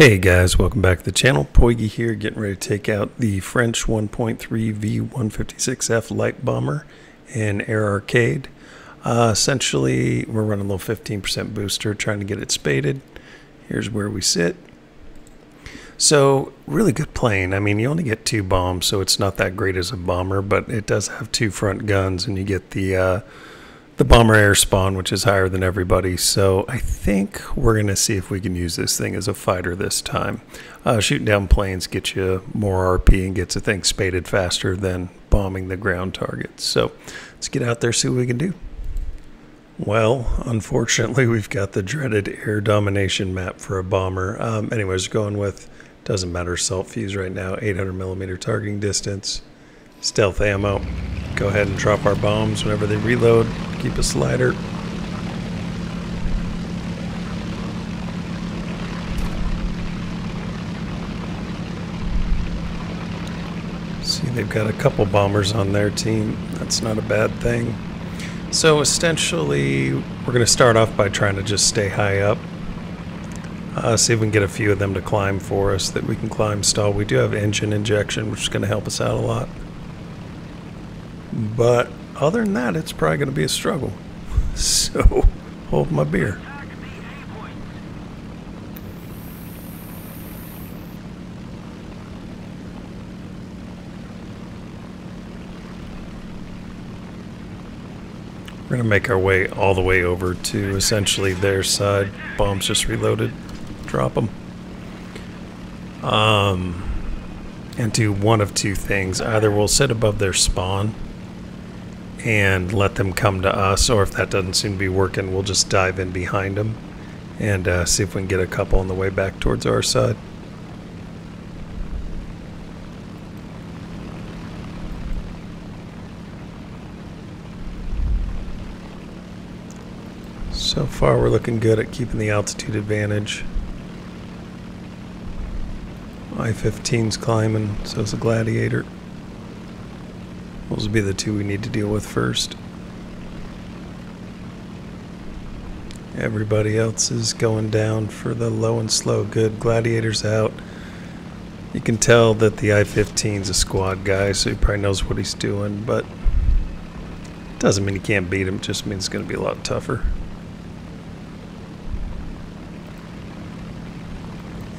Hey guys, welcome back to the channel. Poigi here, getting ready to take out the French 1.3 V156F light bomber in Air Arcade. Uh, essentially, we're running a little 15% booster, trying to get it spaded. Here's where we sit. So, really good plane. I mean, you only get two bombs, so it's not that great as a bomber, but it does have two front guns, and you get the uh, the bomber air spawn, which is higher than everybody. So I think we're going to see if we can use this thing as a fighter this time. Uh, shooting down planes gets you more RP and gets a thing spaded faster than bombing the ground targets. So let's get out there, see what we can do. Well, unfortunately, we've got the dreaded air domination map for a bomber. Um, anyways, going with, doesn't matter, salt fuse right now, 800 millimeter targeting distance stealth ammo. Go ahead and drop our bombs whenever they reload. Keep a slider. See, they've got a couple bombers on their team. That's not a bad thing. So essentially, we're going to start off by trying to just stay high up. Uh, see if we can get a few of them to climb for us that we can climb stall. We do have engine injection, which is going to help us out a lot. But other than that, it's probably going to be a struggle. So, hold my beer. We're going to make our way all the way over to essentially their side. Bombs just reloaded. Drop them. Um, and do one of two things. Either we'll sit above their spawn and let them come to us, or if that doesn't seem to be working, we'll just dive in behind them and uh, see if we can get a couple on the way back towards our side. So far, we're looking good at keeping the altitude advantage. I-15's climbing, so it's a Gladiator. Those will be the two we need to deal with first. Everybody else is going down for the low and slow. Good. Gladiator's out. You can tell that the I-15's a squad guy, so he probably knows what he's doing, but doesn't mean he can't beat him. Just means it's going to be a lot tougher.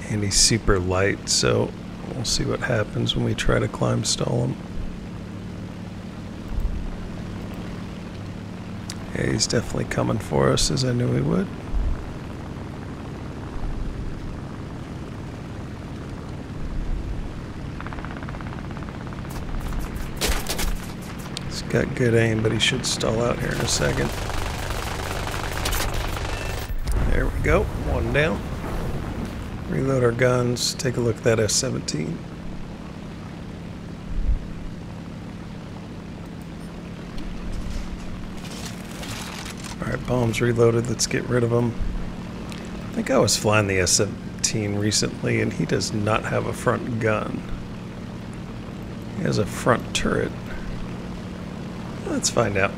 And he's super light, so we'll see what happens when we try to climb stall him. Yeah, he's definitely coming for us as I knew he would. He's got good aim, but he should stall out here in a second. There we go, one down. Reload our guns, take a look at that S-17. Alright, bombs reloaded. Let's get rid of them. I think I was flying the S-17 recently, and he does not have a front gun. He has a front turret. Let's find out.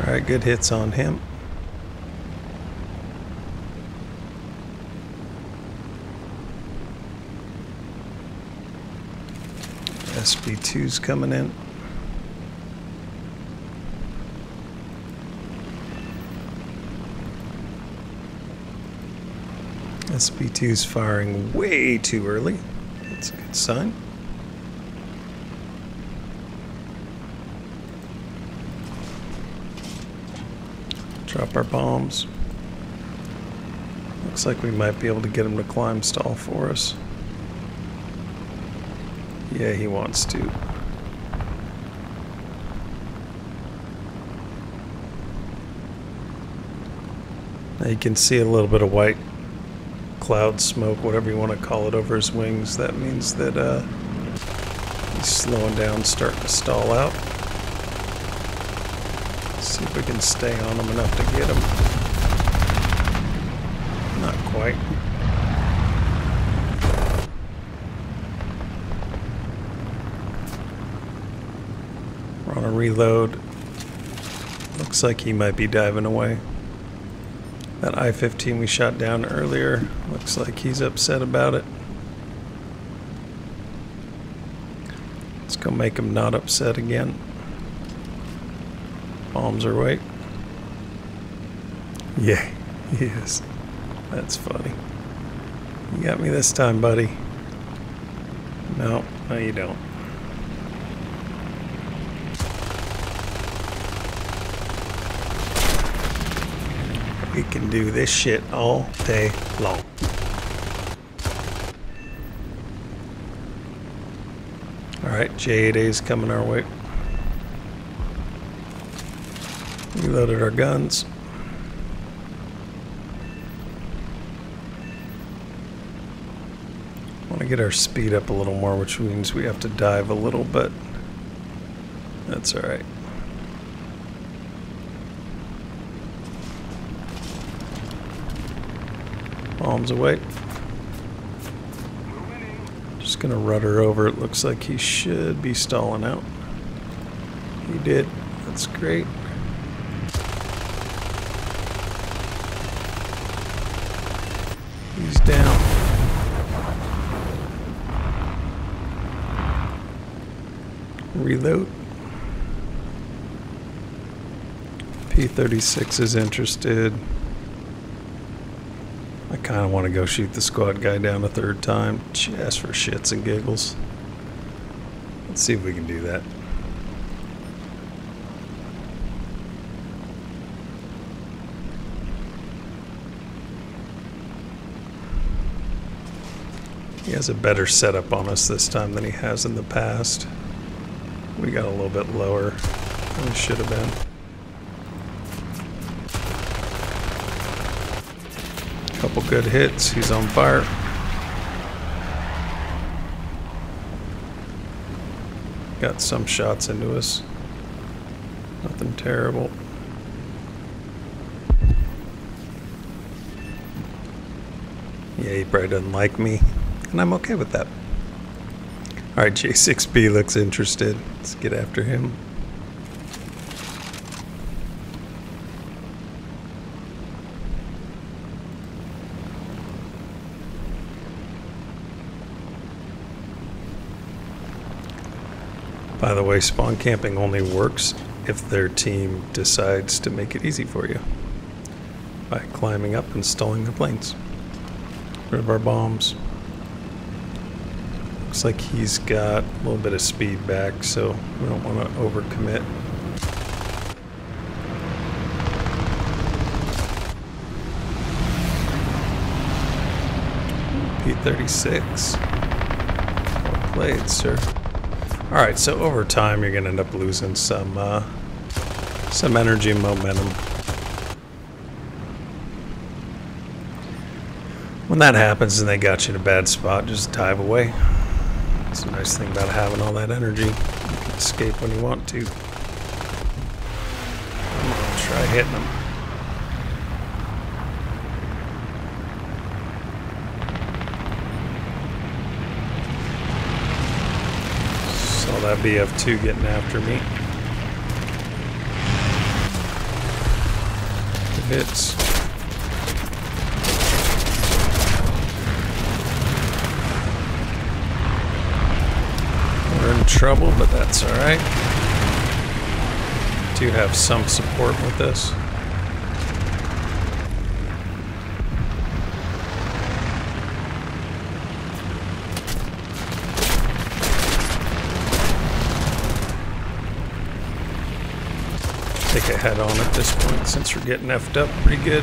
Alright, good hits on him. SB2's coming in. SB2's firing way too early. That's a good sign. Drop our bombs. Looks like we might be able to get him to climb stall for us. Yeah, he wants to. Now you can see a little bit of white cloud smoke, whatever you want to call it, over his wings. That means that uh, he's slowing down, starting to stall out. see if we can stay on him enough to get him. Not quite. A reload. Looks like he might be diving away. That I-15 we shot down earlier, looks like he's upset about it. Let's go make him not upset again. Bombs are weight. Yeah, he is. That's funny. You got me this time, buddy. No, no you don't. We can do this shit all day long. Alright, J8A is coming our way. Reloaded our guns. Want to get our speed up a little more, which means we have to dive a little, bit. that's alright. Bombs away. Just gonna rudder over. It looks like he should be stalling out. He did. That's great. He's down. Reload. P-36 is interested. Kind of want to go shoot the squad guy down a third time, just for shits and giggles. Let's see if we can do that. He has a better setup on us this time than he has in the past. We got a little bit lower than we should have been. Couple good hits. He's on fire. Got some shots into us. Nothing terrible. Yeah, he probably doesn't like me, and I'm okay with that. Alright, J6B looks interested. Let's get after him. By the way, spawn camping only works if their team decides to make it easy for you by climbing up and stalling the planes. Rid of our bombs. Looks like he's got a little bit of speed back, so we don't want to overcommit. P-36. Well played, sir. Alright, so over time you're going to end up losing some, uh, some energy and momentum. When that happens and they got you in a bad spot, just dive away. It's a nice thing about having all that energy. You can escape when you want to. Try hitting them. That BF2 getting after me. It hits. We're in trouble, but that's alright. Do have some support with this. Head on at this point since we're getting effed up pretty good.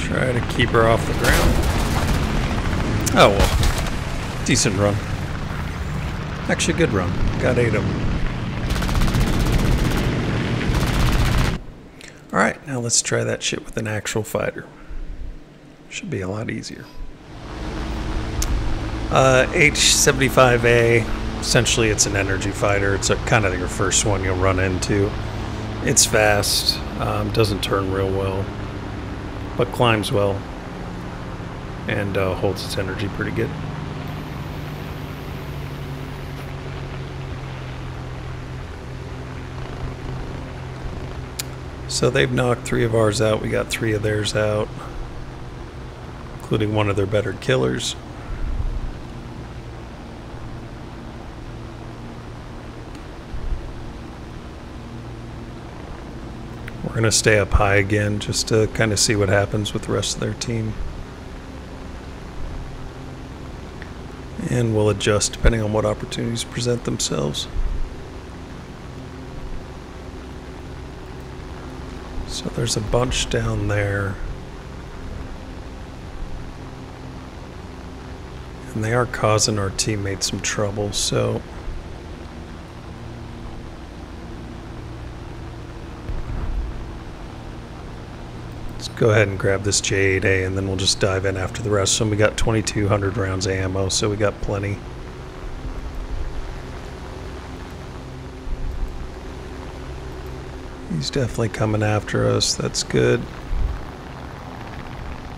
Try to keep her off the ground. Oh well. Decent run. Actually, good run. Got eight of them. Alright, now let's try that shit with an actual fighter. Should be a lot easier. Uh, H-75A, essentially it's an energy fighter. It's a, kind of your first one you'll run into. It's fast, um, doesn't turn real well, but climbs well and uh, holds its energy pretty good. So they've knocked three of ours out. We got three of theirs out, including one of their better killers. We're going to stay up high again just to kind of see what happens with the rest of their team. And we'll adjust depending on what opportunities present themselves. So there's a bunch down there. And they are causing our teammates some trouble, so go ahead and grab this J8A and then we'll just dive in after the rest. So we got 2,200 rounds of ammo, so we got plenty. He's definitely coming after us. That's good.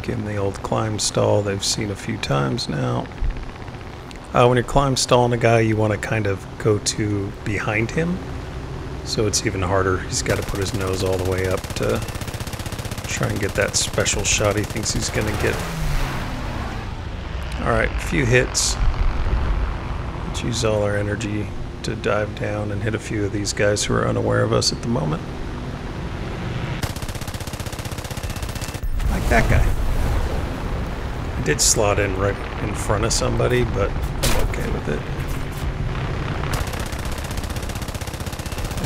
Give him the old climb stall they've seen a few times now. Uh, when you're climb stalling a guy, you want to kind of go to behind him. So it's even harder. He's got to put his nose all the way up to Try and get that special shot he thinks he's going to get. Alright, a few hits. Let's use all our energy to dive down and hit a few of these guys who are unaware of us at the moment. Like that guy. I did slot in right in front of somebody, but I'm okay with it.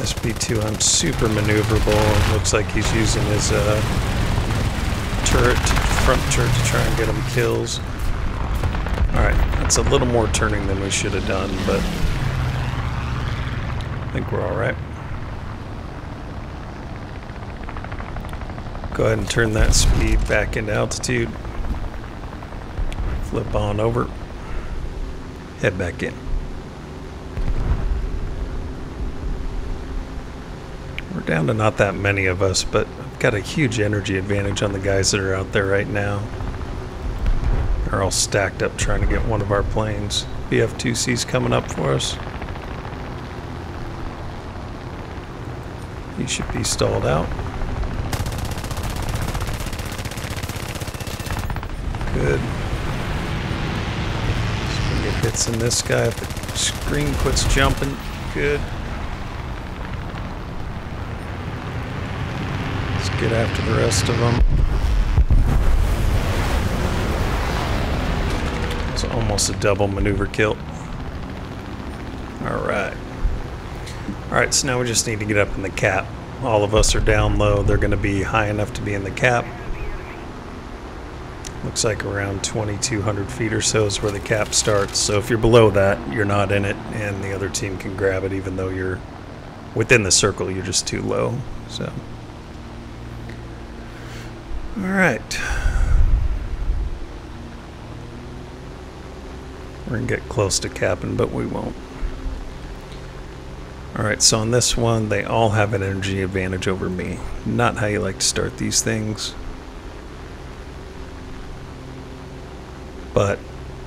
SB2, I'm super maneuverable. Looks like he's using his uh, turret, front turret to try and get him kills. Alright, that's a little more turning than we should have done, but I think we're alright. Go ahead and turn that speed back into altitude. Flip on over. Head back in. We're down to not that many of us, but I've got a huge energy advantage on the guys that are out there right now. They're all stacked up trying to get one of our planes. BF-2C's coming up for us. He should be stalled out. Good. So we get hits in this guy if the screen quits jumping. Good. Get after the rest of them. It's almost a double maneuver kill. Alright. Alright, so now we just need to get up in the cap. All of us are down low. They're going to be high enough to be in the cap. Looks like around 2,200 feet or so is where the cap starts. So if you're below that, you're not in it, and the other team can grab it even though you're within the circle. You're just too low. So. All right. We're going to get close to capping, but we won't. Alright, so on this one, they all have an energy advantage over me. Not how you like to start these things. But,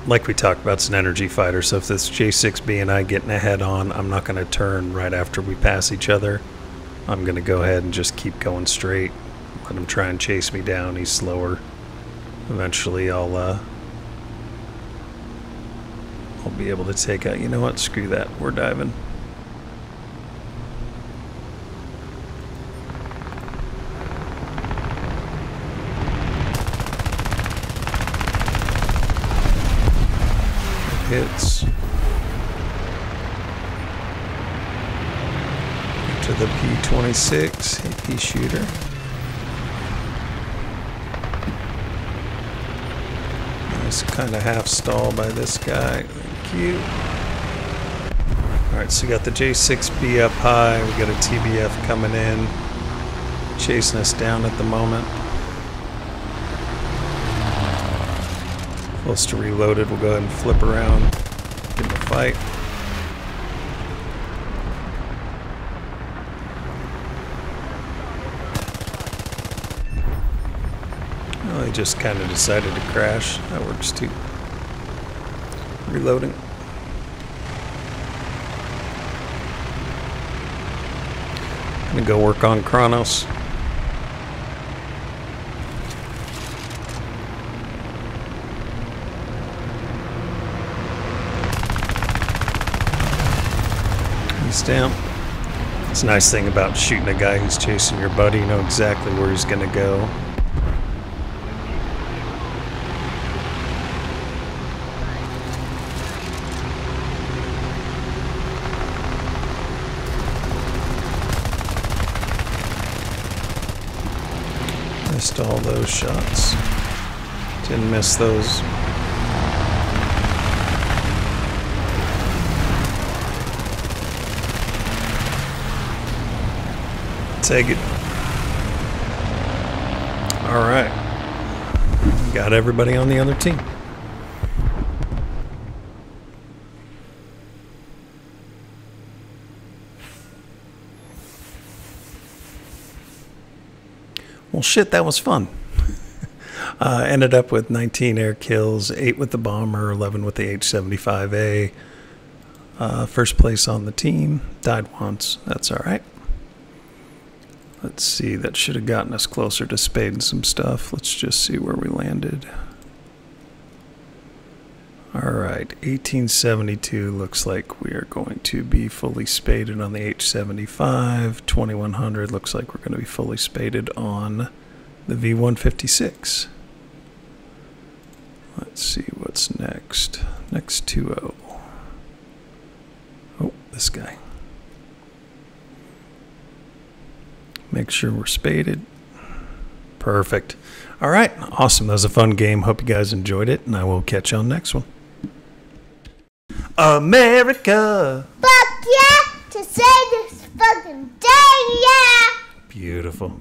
like we talked about, it's an energy fighter, so if this J6B and I getting a head on, I'm not going to turn right after we pass each other. I'm going to go ahead and just keep going straight let him try and chase me down. He's slower. Eventually, I'll uh, I'll be able to take out. You know what? Screw that. We're diving. hits. To the P26 AP shooter. Kind of half stall by this guy. Thank you. Alright, so we got the J6B up high. We got a TBF coming in. Chasing us down at the moment. Close to reloaded. We'll go ahead and flip around. In the fight. just kind of decided to crash. That works too. Reloading. Gonna go work on Kronos. Stamp. It's a nice thing about shooting a guy who's chasing your buddy. You know exactly where he's gonna go. Missed all those shots. Didn't miss those. Take it. All right. Got everybody on the other team. Well, shit, that was fun. uh, ended up with 19 air kills, 8 with the bomber, 11 with the H-75A. Uh, first place on the team. Died once. That's all right. Let's see. That should have gotten us closer to spading some stuff. Let's just see where we landed. All right, 1872 looks like we are going to be fully spaded on the H75. 2100 looks like we're going to be fully spaded on the V156. Let's see what's next. Next 2-0. Oh, this guy. Make sure we're spaded. Perfect. All right, awesome. That was a fun game. Hope you guys enjoyed it, and I will catch you on the next one. America. Fuck yeah! To say this fucking day, yeah! Beautiful.